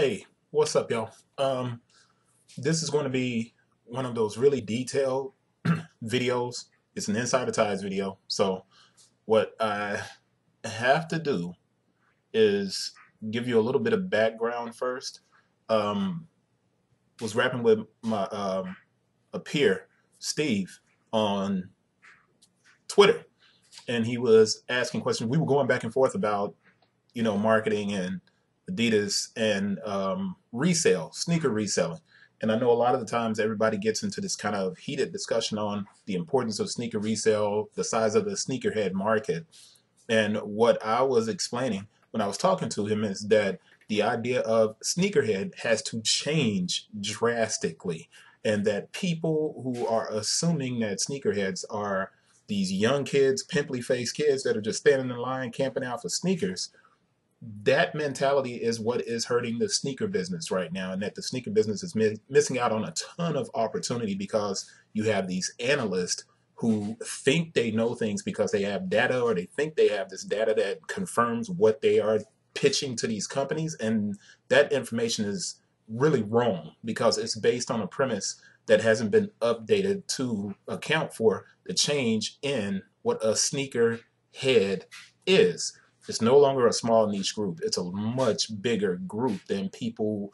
Hey, what's up, y'all? Um, this is going to be one of those really detailed videos. It's an insider ties video. So what I have to do is give you a little bit of background first. Um, was rapping with my um, a peer, Steve, on Twitter, and he was asking questions. We were going back and forth about, you know, marketing and Adidas and um, resale, sneaker reselling. And I know a lot of the times everybody gets into this kind of heated discussion on the importance of sneaker resale, the size of the sneakerhead market. And what I was explaining when I was talking to him is that the idea of sneakerhead has to change drastically. And that people who are assuming that sneakerheads are these young kids, pimply faced kids that are just standing in line camping out for sneakers that mentality is what is hurting the sneaker business right now and that the sneaker business is mi- missing out on a ton of opportunity because you have these analysts who think they know things because they have data or they think they have this data that confirms what they are pitching to these companies and that information is really wrong because it's based on a premise that hasn't been updated to account for the change in what a sneaker head is it's no longer a small niche group. It's a much bigger group than people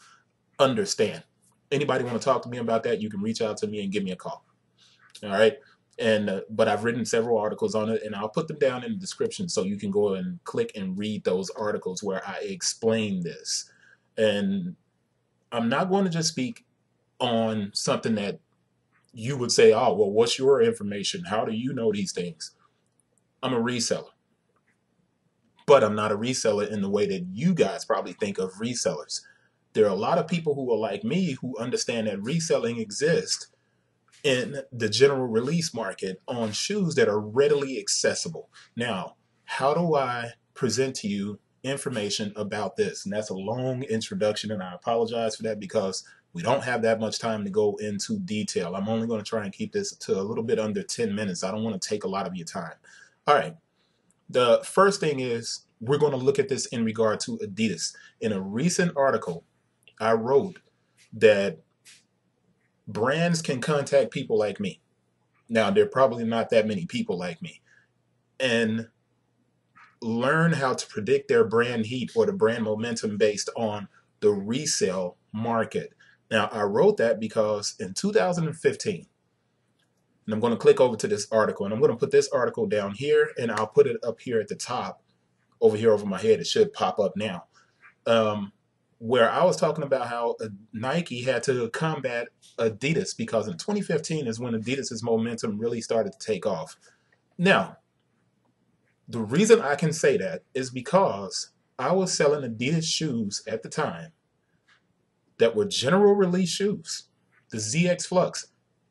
understand. Anybody want to talk to me about that? You can reach out to me and give me a call. All right. And uh, but I've written several articles on it, and I'll put them down in the description so you can go and click and read those articles where I explain this. And I'm not going to just speak on something that you would say, "Oh, well, what's your information? How do you know these things?" I'm a reseller but I'm not a reseller in the way that you guys probably think of resellers. There are a lot of people who are like me who understand that reselling exists in the general release market on shoes that are readily accessible. Now, how do I present to you information about this? And that's a long introduction, and I apologize for that because we don't have that much time to go into detail. I'm only going to try and keep this to a little bit under 10 minutes. I don't want to take a lot of your time. All right. The first thing is we're going to look at this in regard to Adidas. In a recent article, I wrote that brands can contact people like me. Now, there are probably not that many people like me. And learn how to predict their brand heat or the brand momentum based on the resale market. Now, I wrote that because in 2015, and I'm going to click over to this article and I'm going to put this article down here and I'll put it up here at the top over here over my head. It should pop up now. Um, where I was talking about how uh, Nike had to combat Adidas because in 2015 is when Adidas's momentum really started to take off. Now, the reason I can say that is because I was selling Adidas shoes at the time that were general release shoes. The ZX Flux,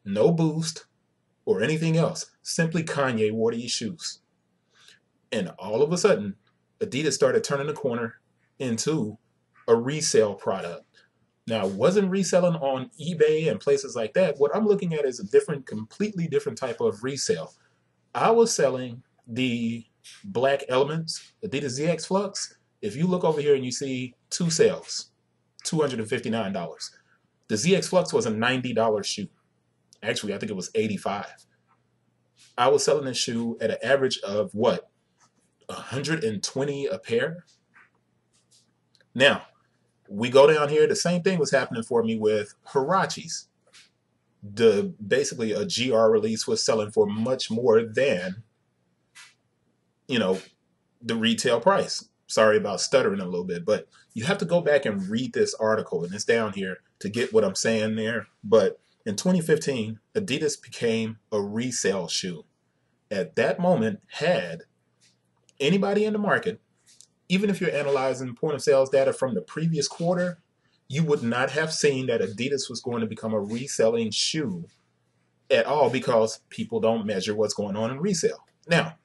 no boost, or anything else. Simply Kanye wore these shoes. And all of a sudden, Adidas started turning the corner into a resale product. Now, wasn't reselling on eBay and places like that. What I'm looking at is a different, completely different type of resale. I was selling the black elements, Adidas ZX Flux. If you look over here and you see two sales, $259. The ZX Flux was a $90 shoe. Actually, I think it was 85. I was selling this shoe at an average of what? 120 a pair. Now, we go down here, the same thing was happening for me with Huaraches. The basically a GR release was selling for much more than you know the retail price. Sorry about stuttering a little bit, but you have to go back and read this article and it's down here to get what I'm saying there. But in 2015, Adidas became a resale shoe. At that moment, had anybody in the market, even if you're analyzing point of sales data from the previous quarter, you would not have seen that Adidas was going to become a reselling shoe at all because people don't measure what's going on in resale. Now,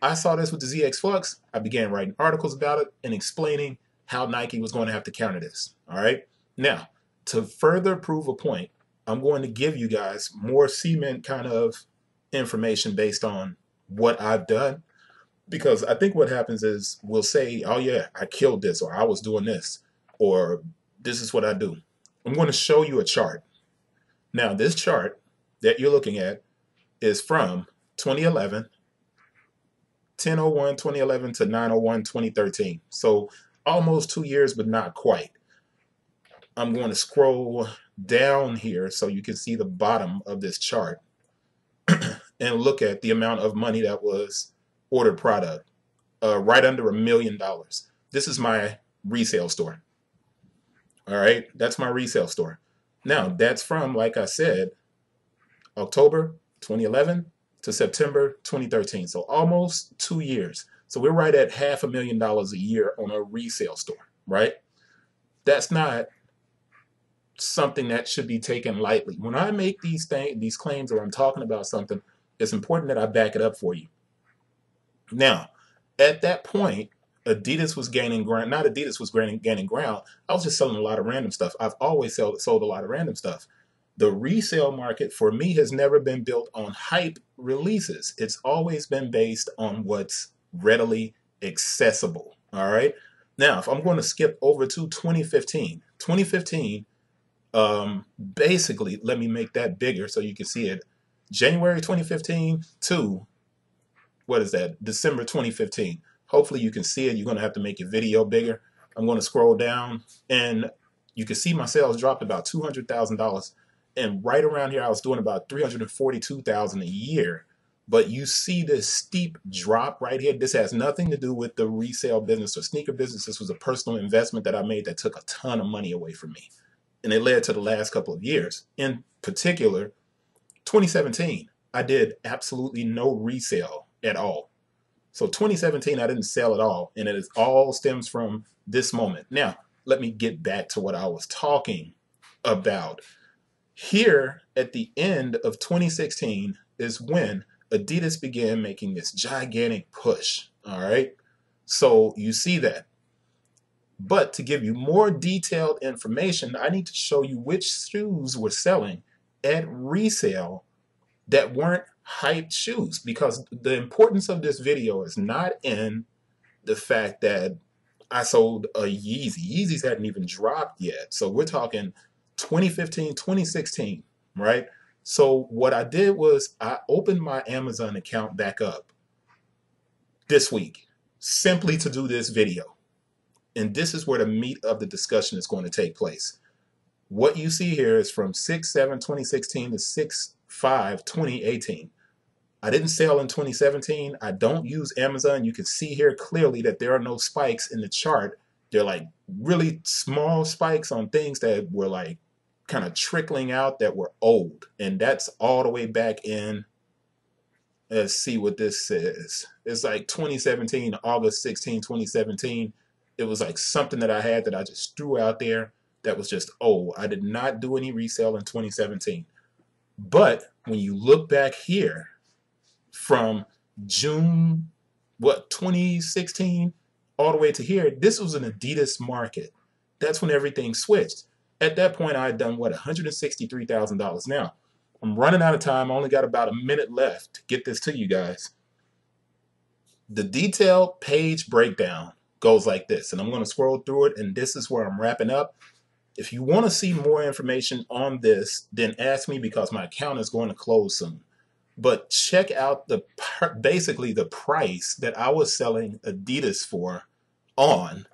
I saw this with the ZX Flux. I began writing articles about it and explaining how Nike was going to have to counter this. All right. Now, to further prove a point, I'm going to give you guys more cement kind of information based on what I've done. Because I think what happens is we'll say, oh, yeah, I killed this or I was doing this. or this is what I do. I'm going to show you a chart. Now, this chart that you're looking at is from 2011, 1001 2011 to 901 2013. So almost two years, but not quite. I'm going to scroll down here so you can see the bottom of this chart and look at the amount of money that was ordered product, uh, right under a million dollars. This is my resale store. All right, that's my resale store. Now, that's from, like I said, October 2011 to September 2013. So almost two years. So we're right at half a million dollars a year on a resale store, right? That's not something that should be taken lightly. When I make these things, these claims, or I'm talking about something, it's important that I back it up for you. Now, at that point, Adidas was gaining ground. Not Adidas was gaining, gaining ground. I was just selling a lot of random stuff. I've always sold, sold a lot of random stuff. The resale market for me has never been built on hype releases. It's always been based on what's readily accessible. All right. Now, if I'm going to skip over to 2015, 2015, um, basically, let me make that bigger so you can see it. January 2015 to what is that? December 2015. Hopefully you can see it. You're going to have to make your video bigger. I'm going to scroll down and you can see my sales dropped about $200,000. And right around here, I was doing about 342,000 a year. But you see this steep drop right here. This has nothing to do with the resale business or sneaker business. This was a personal investment that I made that took a ton of money away from me. And it led to the last couple of years. In particular, 2017, I did absolutely no resale at all. So 2017, I didn't sell at all. And it is all stems from this moment. Now, let me get back to what I was talking about. Here at the end of 2016 is when Adidas began making this gigantic push. All right. So you see that. But to give you more detailed information, I need to show you which shoes were selling at resale that weren't hyped shoes because the importance of this video is not in the fact that I sold a Yeezy. Yeezys hadn't even dropped yet. So we're talking 2015, 2016, right? So what I did was I opened my Amazon account back up this week simply to do this video. And this is where the meat of the discussion is going to take place. What you see here is from 6-7-2016 to 6-5-2018. I didn't sell in 2017. I don't use Amazon. You can see here clearly that there are no spikes in the chart. They're like really small spikes on things that were like kind of trickling out that were old. And that's all the way back in, let's see what this says. It's like 2017, August 16, 2017. It was like something that I had that I just threw out there that was just, oh, I did not do any resale in 2017. But when you look back here from June, what, 2016, all the way to here, this was an Adidas market. That's when everything switched. At that point, I had done, what, $163,000. Now, I'm running out of time. I only got about a minute left to get this to you guys. The detailed page breakdown goes like this, and I'm going to scroll through it, and this is where I'm wrapping up. If you want to see more information on this, then ask me because my account is going to close soon. But check out the basically the price that I was selling Adidas for on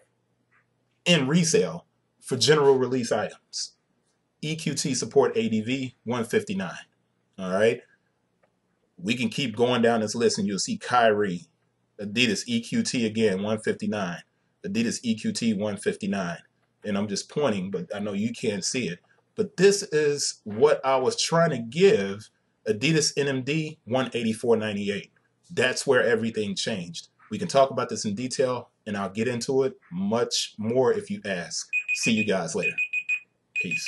in resale for general release items. EQT support ADV 159. All right. We can keep going down this list and you'll see Kyrie, Adidas EQT again 159, Adidas EQT 159 and I'm just pointing, but I know you can't see it. But this is what I was trying to give Adidas NMD 184.98. That's where everything changed. We can talk about this in detail, and I'll get into it much more if you ask. See you guys later. Peace.